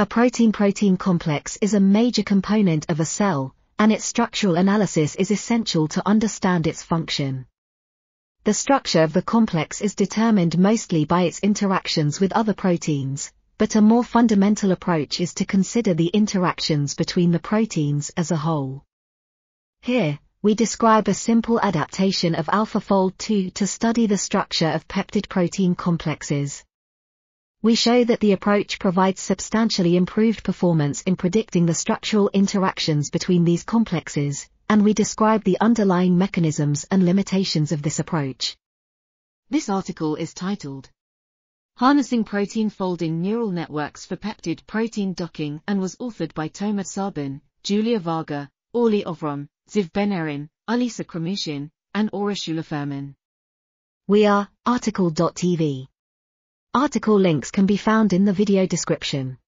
A protein-protein complex is a major component of a cell, and its structural analysis is essential to understand its function. The structure of the complex is determined mostly by its interactions with other proteins, but a more fundamental approach is to consider the interactions between the proteins as a whole. Here, we describe a simple adaptation of AlphaFold 2 to study the structure of peptide protein complexes. We show that the approach provides substantially improved performance in predicting the structural interactions between these complexes, and we describe the underlying mechanisms and limitations of this approach. This article is titled Harnessing Protein Folding Neural Networks for Peptide Protein Docking and was authored by Tomer Tsaban, Julia Varga, Orly Avraham, Ziv Ben-Aharon, Alisa Khramushin, and Ora Schueler-Furman. We are RTCL.TV. Article links can be found in the video description.